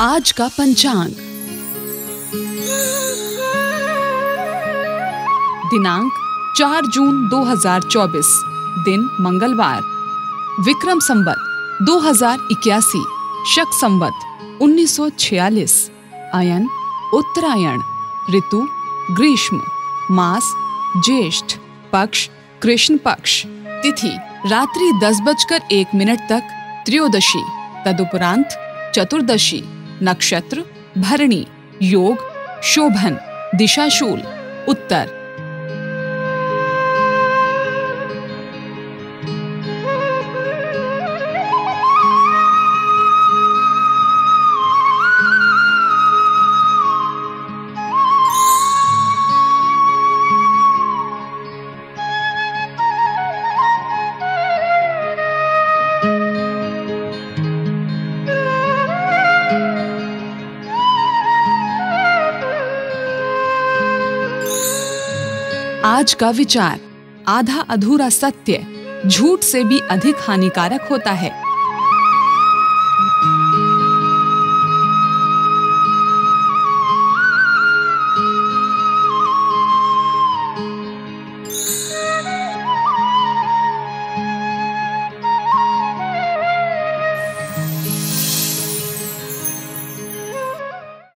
आज का पंचांग। दिनांक 4 जून 2024 दिन मंगलवार। विक्रम संवत 2081 शक संवत 1946 अयन, उत्तरायण, ऋतु, ग्रीष्म, मास, ज्येष्ठ, पक्ष, कृष्ण पक्ष। तिथि, रात्रि दस बजकर एक मिनट तक, त्रयोदशी, तदुपरांत, चतुर्दशी। नक्षत्र भरणी योग शोभन दिशाशूल उत्तर। आज का विचार आधा अधूरा सत्य झूठ से भी अधिक हानिकारक होता है।